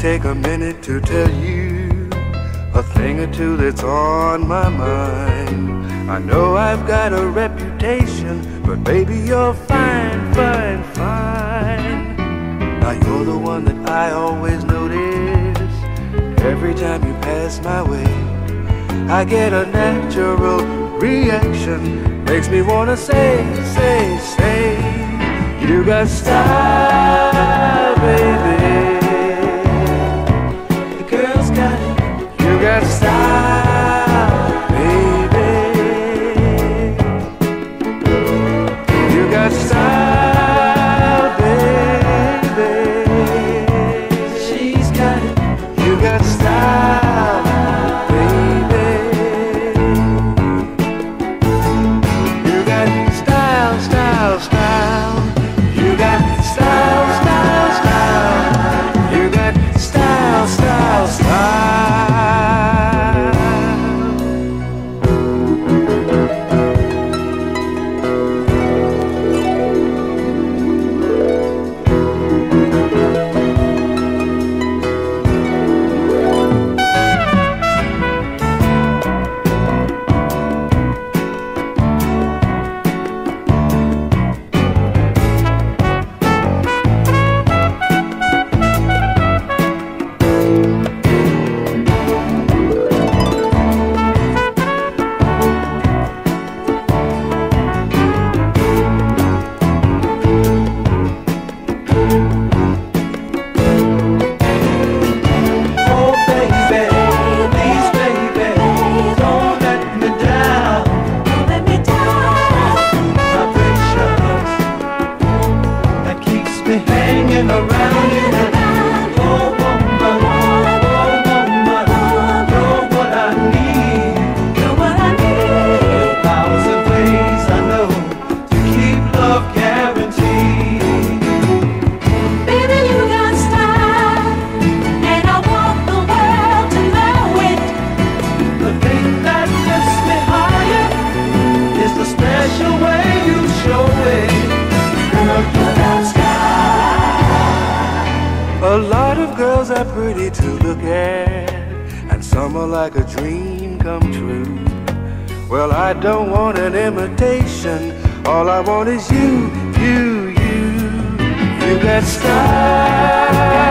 Take a minute to tell you a thing or two that's on my mind. I know I've got a reputation, but baby, you're fine, fine, fine. Now you're the one that I always notice every time you pass my way. I get a natural reaction, makes me wanna say, say, say, you got style, baby. Got are pretty to look at, and some are like a dream come true. Well, I don't want an imitation. All I want is you, you, you. You got style.